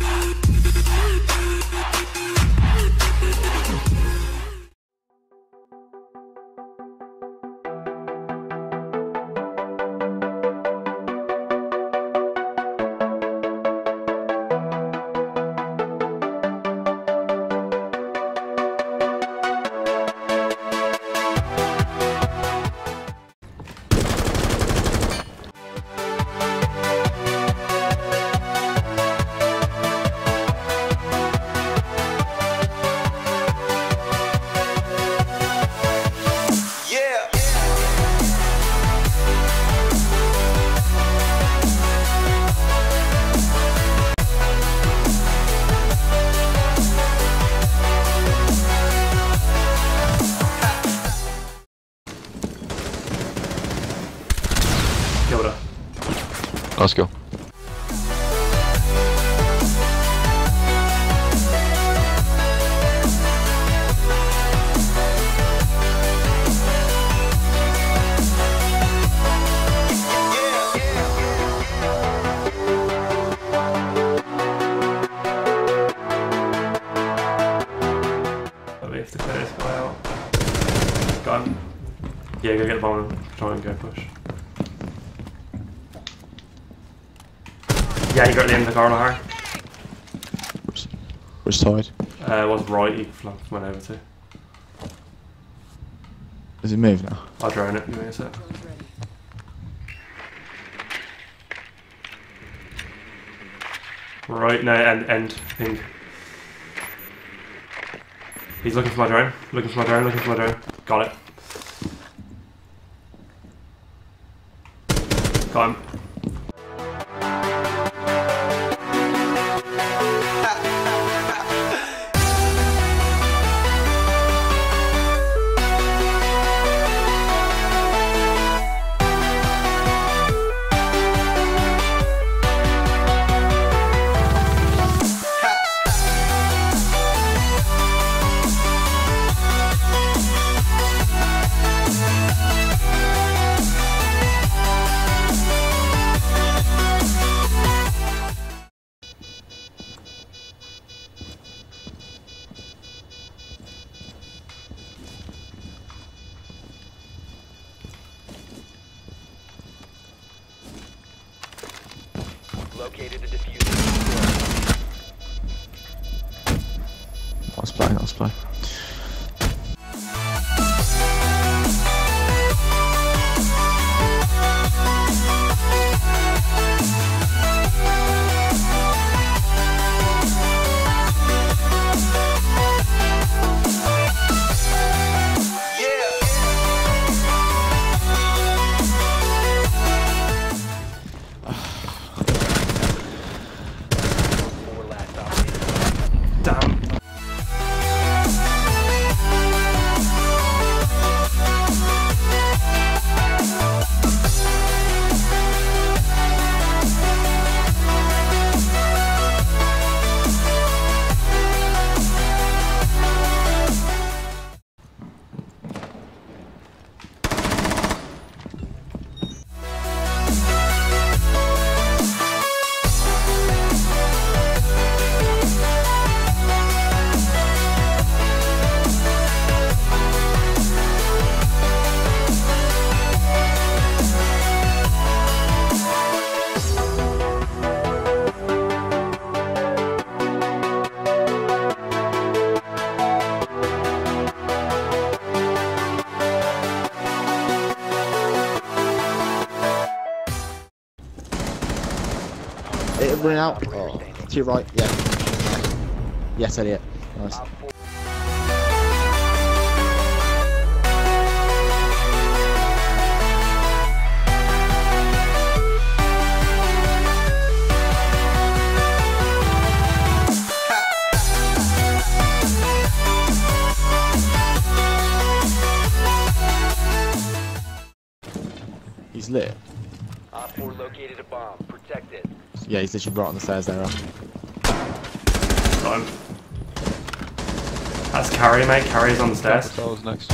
Yeah. This guy out. Got him. Yeah, go get the bomb and try and go push. Yeah, you got the end of the corridor, Harry. Which, which side? Uh, it was right, he went over to. Does it move now? I'll drone it, give me a sec. Right, no, end, end, ping. He's looking for my drone, looking for my drone, looking for my drone. Got it. Got him. Located a defuser. Let's play, let's play. It ran out. Oh, to your right, yeah. Yes, Elliot. Nice. He's lit. Op 4 located a bomb protected. Yeah, he's literally right on the stairs there. Right? That's carry, mate. Carry's on the stairs. next.